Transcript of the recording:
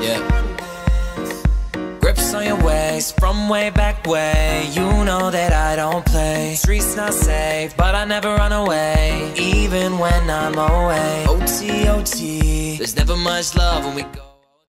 Yeah. Grips on your waist from way back way. You know that I don't play. Streets not safe, but I never run away, even when I'm away. O T O T. There's never much love when we go.